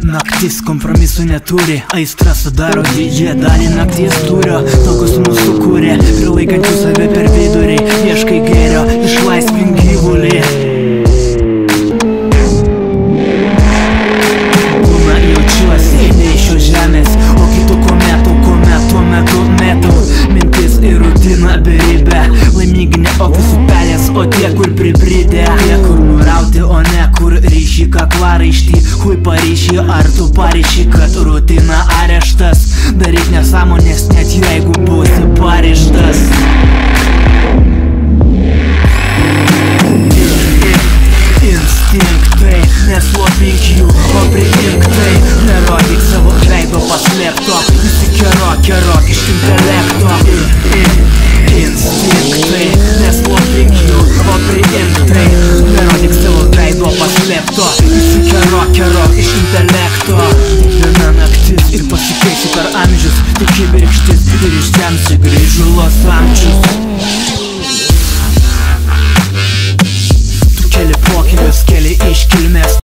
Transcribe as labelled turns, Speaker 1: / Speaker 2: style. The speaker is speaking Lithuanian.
Speaker 1: Naktis kompromisų neturi, aistra sudaro didžiąją dalį nakties turio Tokius mūsų kūrė, prilaikančių save per vidurį Ieškai gėrio, išlaisvink gyvulį. Kūną jaučiuosi ne iš šios žemės, o kitų kometų, kuomet tuo metu metu Mintis ir rutina beribė, laimingi ne ofisų pelės, o tie, kur pribridę Tie, kur nurauti, o ne kur ryšį kaklaraištį. Hui paryšį, ar tu paryšį, kad rutina areštas? Daryk nesąmonės, net jeigu būsi parištas Instinktai, neslopink jų, o priimk tai Nerodyk savo veido paslėpto. Įsikerok, kerok iš kibirkštis ir ištemsi grįžulos amžius. Tu keli pokylius, keli iškilmės